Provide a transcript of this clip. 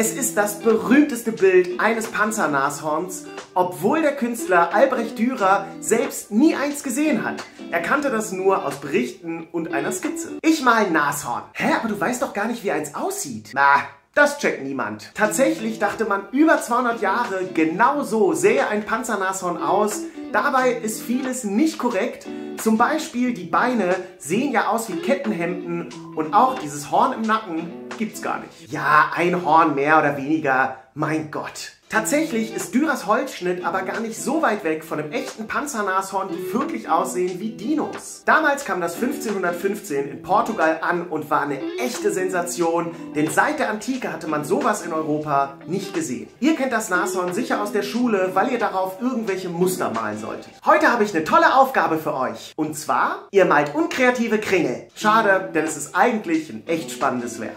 Es ist das berühmteste Bild eines Panzernashorns, obwohl der Künstler Albrecht Dürer selbst nie eins gesehen hat. Er kannte das nur aus Berichten und einer Skizze. Ich mal ein Nashorn. Hä, aber du weißt doch gar nicht, wie eins aussieht. Na, das checkt niemand. Tatsächlich dachte man über 200 Jahre, genau so sähe ein Panzernashorn aus. Dabei ist vieles nicht korrekt. Zum Beispiel die Beine sehen ja aus wie Kettenhemden und auch dieses Horn im Nacken gibt's gar nicht. Ja, ein Horn mehr oder weniger, mein Gott. Tatsächlich ist Dürers Holzschnitt aber gar nicht so weit weg von einem echten Panzernashorn, die wirklich aussehen wie Dinos. Damals kam das 1515 in Portugal an und war eine echte Sensation, denn seit der Antike hatte man sowas in Europa nicht gesehen. Ihr kennt das Nashorn sicher aus der Schule, weil ihr darauf irgendwelche Muster malen solltet. Heute habe ich eine tolle Aufgabe für euch. Und zwar, ihr malt unkreative Kringel. Schade, denn es ist eigentlich ein echt spannendes Werk.